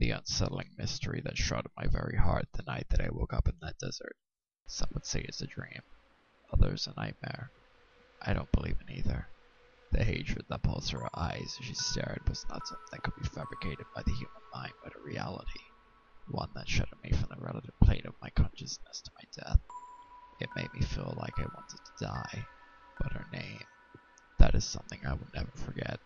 The unsettling mystery that shrouded my very heart the night that I woke up in that desert. Some would say it's a dream, others a nightmare. I don't believe in either. The hatred that pulsed her eyes as she stared was not something that could be fabricated by the human mind, but a reality. One that shuddered me from the relative plane of my consciousness to my death. It made me feel like I wanted to die, but her name, that is something I will never forget.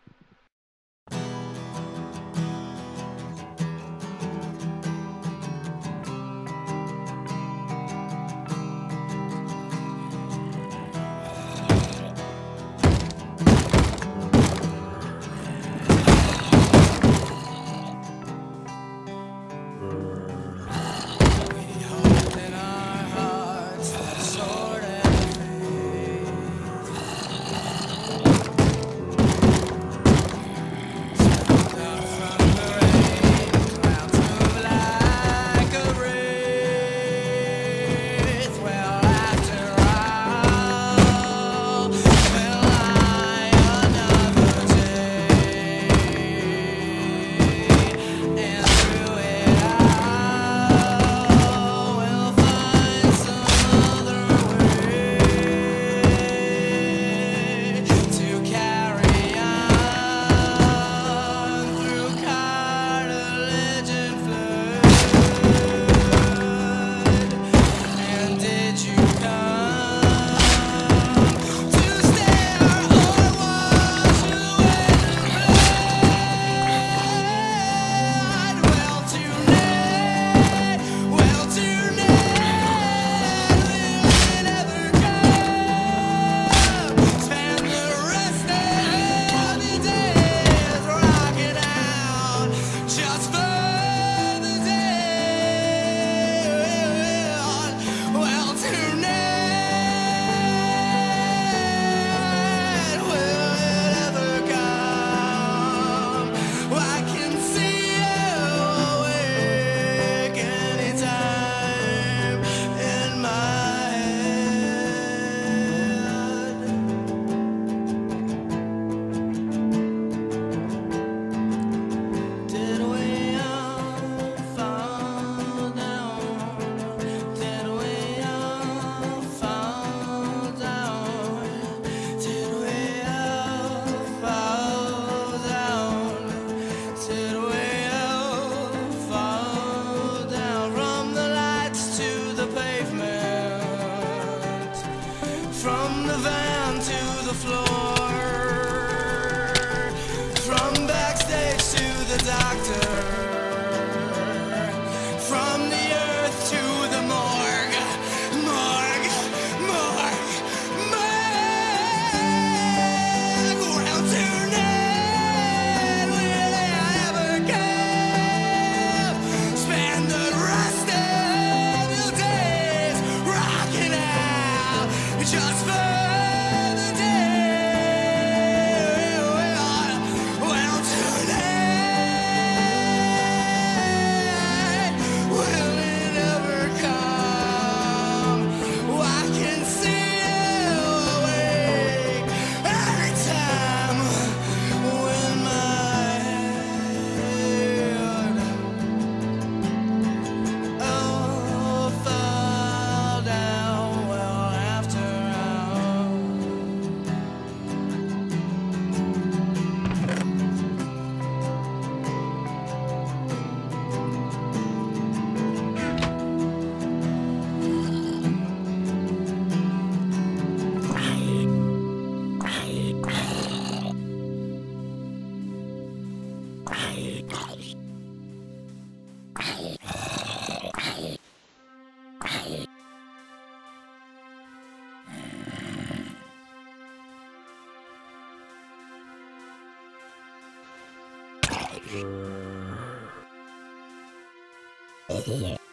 Yeah.